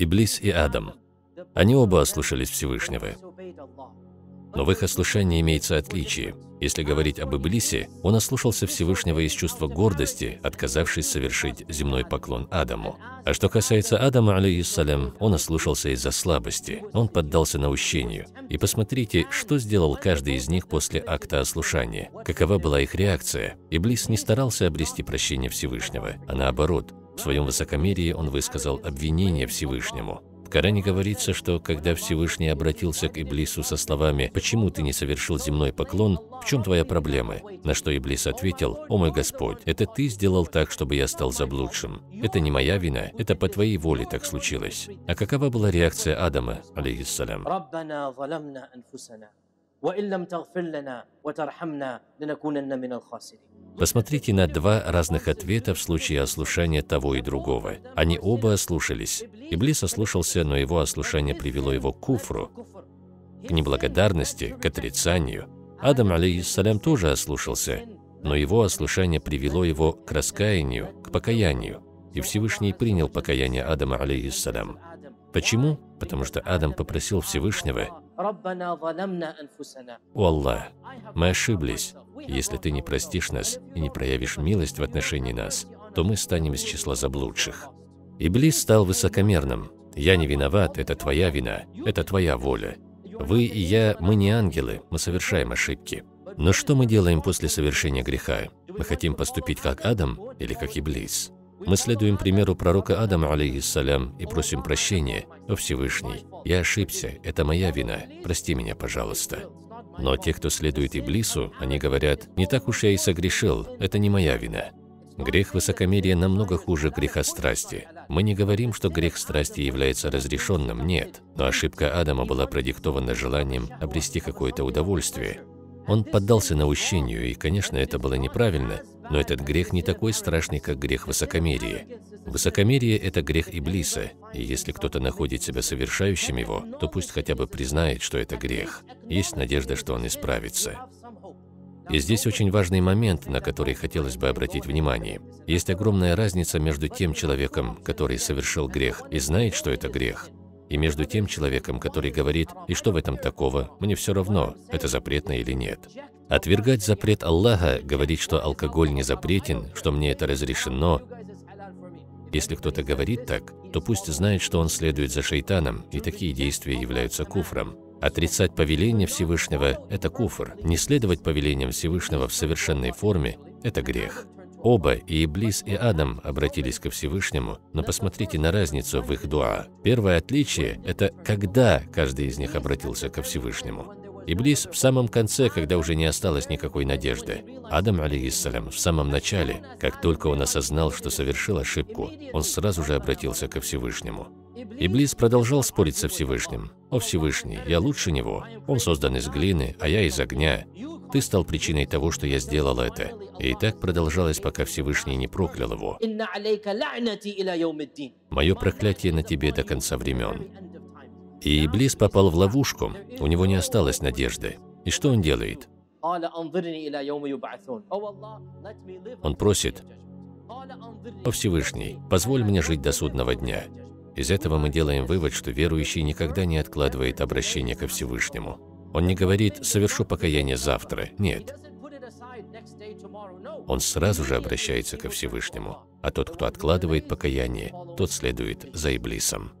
Иблис и Адам. Они оба ослушались Всевышнего. Но в их ослушании имеется отличие. Если говорить об Иблисе, он ослушался Всевышнего из чувства гордости, отказавшись совершить земной поклон Адаму. А что касается Адама, алейхиссалям, он ослушался из-за слабости, он поддался наущению. И посмотрите, что сделал каждый из них после акта ослушания. Какова была их реакция? Иблис не старался обрести прощение Всевышнего, а наоборот, в своем высокомерии он высказал обвинение Всевышнему. В Коране говорится, что когда Всевышний обратился к Иблису со словами «Почему ты не совершил земной поклон? В чем твоя проблема?» На что Иблис ответил «О мой Господь, это ты сделал так, чтобы я стал заблудшим. Это не моя вина, это по твоей воле так случилось». А какова была реакция Адама, алейхиссалям? Посмотрите на два разных ответа в случае ослушания того и другого. Они оба ослушались. Иблис ослушался, но его ослушание привело его к куфру, к неблагодарности, к отрицанию. Адам, алейхиссалям, тоже ослушался, но его ослушание привело его к раскаянию, к покаянию. И Всевышний принял покаяние Адама, алейхиссалям. Почему? Потому что Адам попросил Всевышнего, «О Аллах, мы ошиблись. Если ты не простишь нас и не проявишь милость в отношении нас, то мы станем из числа заблудших». Иблис стал высокомерным. «Я не виноват, это твоя вина, это твоя воля. Вы и я, мы не ангелы, мы совершаем ошибки». Но что мы делаем после совершения греха? Мы хотим поступить как Адам или как Иблис? Мы следуем примеру пророка Адама, алейхиссалям, и просим прощения, о Всевышний, я ошибся, это моя вина, прости меня, пожалуйста. Но те, кто следует Иблису, они говорят, не так уж я и согрешил, это не моя вина. Грех высокомерия намного хуже греха страсти. Мы не говорим, что грех страсти является разрешенным, нет. Но ошибка Адама была продиктована желанием обрести какое-то удовольствие. Он поддался наущению, и, конечно, это было неправильно, но этот грех не такой страшный, как грех высокомерия. Высокомерие – это грех Иблиса, и если кто-то находит себя совершающим его, то пусть хотя бы признает, что это грех. Есть надежда, что он исправится. И здесь очень важный момент, на который хотелось бы обратить внимание. Есть огромная разница между тем человеком, который совершил грех и знает, что это грех, и между тем человеком, который говорит, и что в этом такого, мне все равно, это запретно или нет. Отвергать запрет Аллаха, говорить, что алкоголь не запретен, что мне это разрешено. Если кто-то говорит так, то пусть знает, что он следует за шейтаном, и такие действия являются куфром. Отрицать повеление Всевышнего – это куфр. Не следовать повелениям Всевышнего в совершенной форме – это грех. Оба, и Иблис, и Адам, обратились ко Всевышнему, но посмотрите на разницу в их дуа. Первое отличие – это когда каждый из них обратился ко Всевышнему. Иблис в самом конце, когда уже не осталось никакой надежды. Адам, алейхиссалям, в самом начале, как только он осознал, что совершил ошибку, он сразу же обратился ко Всевышнему. Иблис продолжал спорить со Всевышним. «О Всевышний, я лучше него. Он создан из глины, а я из огня. Ты стал причиной того, что я сделал это». И так продолжалось, пока Всевышний не проклял его. «Мое проклятие на тебе до конца времен». И Иблис попал в ловушку, у него не осталось надежды. И что он делает? Он просит, «О Всевышний, позволь мне жить до судного дня». Из этого мы делаем вывод, что верующий никогда не откладывает обращение ко Всевышнему. Он не говорит «совершу покаяние завтра». Нет. Он сразу же обращается ко Всевышнему. А тот, кто откладывает покаяние, тот следует за Иблисом.